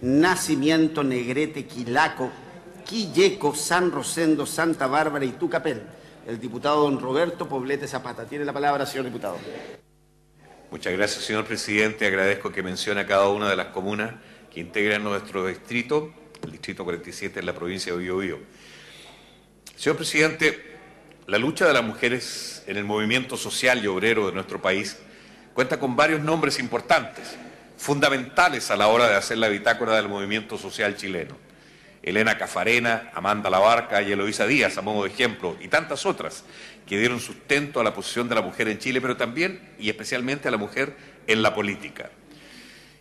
Nacimiento, Negrete, Quilaco, Quilleco, San Rosendo, Santa Bárbara y Tucapel. El diputado don Roberto Poblete Zapata. Tiene la palabra, señor diputado. Muchas gracias, señor presidente. Agradezco que mencione a cada una de las comunas que integran nuestro distrito, el distrito 47 en la provincia de Biobío. Señor presidente, la lucha de las mujeres en el movimiento social y obrero de nuestro país cuenta con varios nombres importantes, fundamentales a la hora de hacer la bitácora del movimiento social chileno. Elena Cafarena, Amanda Labarca y Eloísa Díaz, a modo de ejemplo, y tantas otras que dieron sustento a la posición de la mujer en Chile, pero también y especialmente a la mujer en la política.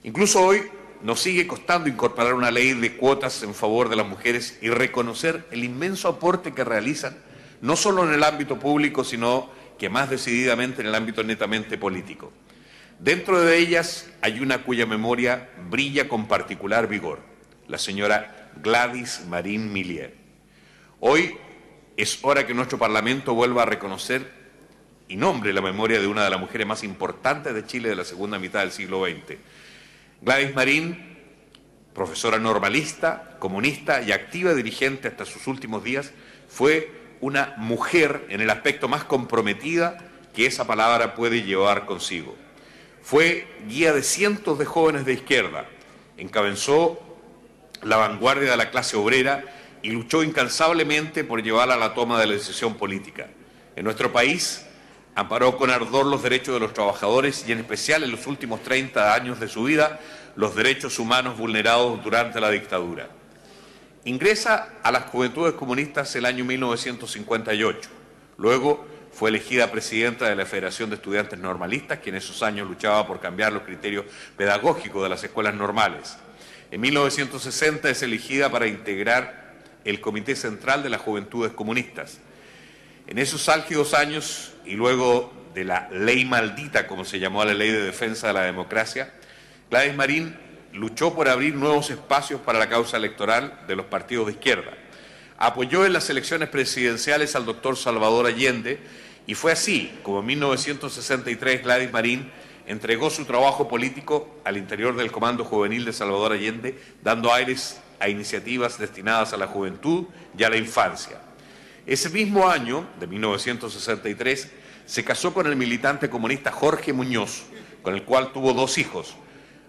Incluso hoy nos sigue costando incorporar una ley de cuotas en favor de las mujeres y reconocer el inmenso aporte que realizan, no solo en el ámbito público, sino que más decididamente en el ámbito netamente político. Dentro de ellas hay una cuya memoria brilla con particular vigor, la señora Gladys Marín Millier. Hoy es hora que nuestro Parlamento vuelva a reconocer y nombre la memoria de una de las mujeres más importantes de Chile de la segunda mitad del siglo XX. Gladys Marín, profesora normalista, comunista y activa dirigente hasta sus últimos días, fue una mujer en el aspecto más comprometida que esa palabra puede llevar consigo. Fue guía de cientos de jóvenes de izquierda, encabezó la vanguardia de la clase obrera y luchó incansablemente por llevarla a la toma de la decisión política. En nuestro país amparó con ardor los derechos de los trabajadores y en especial en los últimos 30 años de su vida los derechos humanos vulnerados durante la dictadura. Ingresa a las Juventudes Comunistas el año 1958. Luego fue elegida presidenta de la Federación de Estudiantes Normalistas, que en esos años luchaba por cambiar los criterios pedagógicos de las escuelas normales. En 1960 es elegida para integrar el Comité Central de las Juventudes Comunistas. En esos álgidos años y luego de la ley maldita, como se llamó a la ley de defensa de la democracia, Gladys Marín luchó por abrir nuevos espacios para la causa electoral de los partidos de izquierda. Apoyó en las elecciones presidenciales al doctor Salvador Allende y fue así como en 1963 Gladys Marín entregó su trabajo político al interior del Comando Juvenil de Salvador Allende, dando aires a iniciativas destinadas a la juventud y a la infancia. Ese mismo año, de 1963, se casó con el militante comunista Jorge Muñoz, con el cual tuvo dos hijos.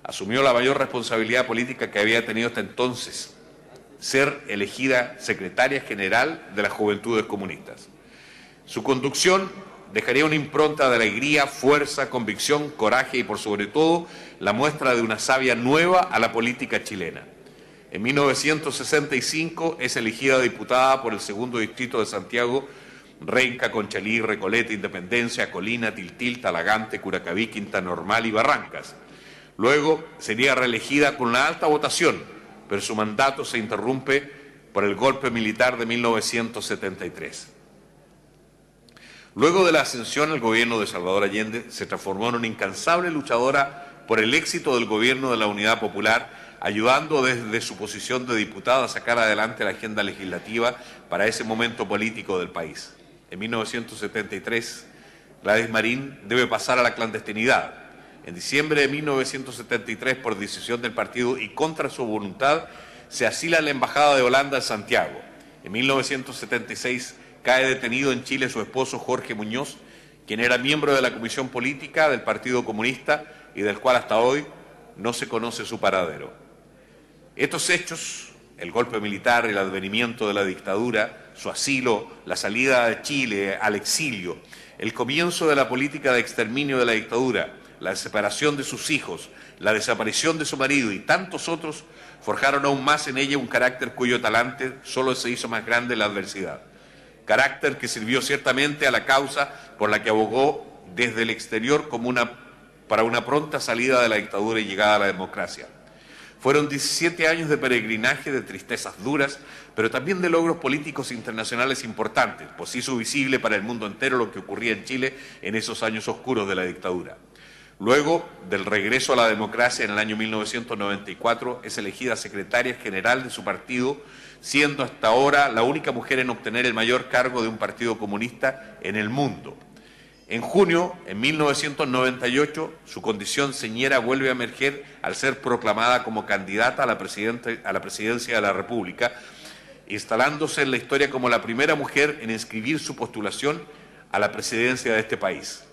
Asumió la mayor responsabilidad política que había tenido hasta entonces, ser elegida secretaria general de las Juventudes Comunistas. Su conducción dejaría una impronta de alegría, fuerza, convicción, coraje y por sobre todo la muestra de una savia nueva a la política chilena. En 1965 es elegida diputada por el segundo distrito de Santiago, Renca, Conchalí, Recoleta, Independencia, Colina, Tiltil, Talagante, Curacaví, Quinta Normal y Barrancas. Luego sería reelegida con una alta votación, pero su mandato se interrumpe por el golpe militar de 1973. Luego de la ascensión al gobierno de Salvador Allende, se transformó en una incansable luchadora por el éxito del gobierno de la Unidad Popular, ayudando desde su posición de diputada a sacar adelante la agenda legislativa para ese momento político del país. En 1973, Gladys Marín debe pasar a la clandestinidad. En diciembre de 1973, por decisión del partido y contra su voluntad, se asila en la Embajada de Holanda en Santiago. En 1976, cae detenido en Chile su esposo Jorge Muñoz, quien era miembro de la Comisión Política del Partido Comunista y del cual hasta hoy no se conoce su paradero. Estos hechos, el golpe militar, el advenimiento de la dictadura, su asilo, la salida de Chile al exilio, el comienzo de la política de exterminio de la dictadura, la separación de sus hijos, la desaparición de su marido y tantos otros forjaron aún más en ella un carácter cuyo talante solo se hizo más grande en la adversidad carácter que sirvió ciertamente a la causa por la que abogó desde el exterior para una pronta salida de la dictadura y llegada a la democracia. Fueron 17 años de peregrinaje, de tristezas duras, pero también de logros políticos internacionales importantes, pues hizo visible para el mundo entero lo que ocurría en Chile en esos años oscuros de la dictadura. Luego del regreso a la democracia en el año 1994, es elegida secretaria general de su partido siendo hasta ahora la única mujer en obtener el mayor cargo de un partido comunista en el mundo. En junio, en 1998, su condición señera vuelve a emerger al ser proclamada como candidata a la, a la presidencia de la República, instalándose en la historia como la primera mujer en inscribir su postulación a la presidencia de este país.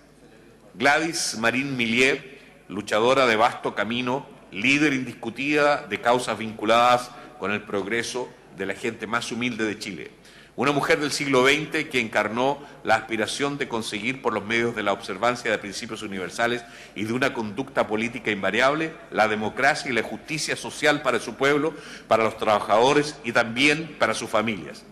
Gladys Marín Millier, luchadora de vasto camino, líder indiscutida de causas vinculadas con el progreso de la gente más humilde de Chile. Una mujer del siglo XX que encarnó la aspiración de conseguir por los medios de la observancia de principios universales y de una conducta política invariable la democracia y la justicia social para su pueblo, para los trabajadores y también para sus familias.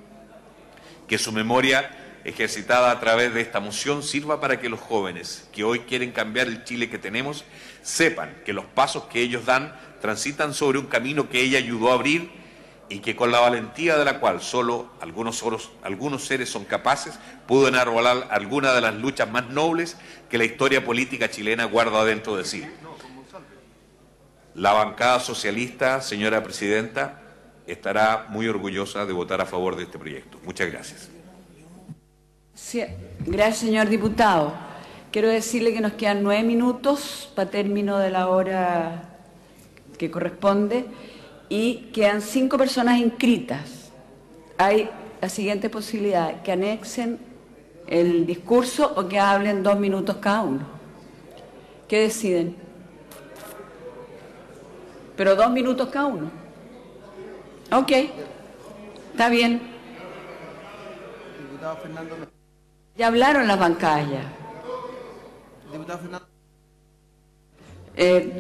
Que su memoria ejercitada a través de esta moción sirva para que los jóvenes que hoy quieren cambiar el Chile que tenemos sepan que los pasos que ellos dan transitan sobre un camino que ella ayudó a abrir y que con la valentía de la cual solo algunos, seres son capaces, pudo enarbolar alguna de las luchas más nobles que la historia política chilena guarda dentro de sí. La bancada socialista, señora presidenta, estará muy orgullosa de votar a favor de este proyecto. Muchas gracias. Gracias, señor diputado. Quiero decirle que nos quedan nueve minutos para término de la hora que corresponde y quedan cinco personas inscritas. Hay la siguiente posibilidad, que anexen el discurso o que hablen dos minutos cada uno. ¿Qué deciden? Pero dos minutos cada uno. Ok, está bien. Ya hablaron las. Eh,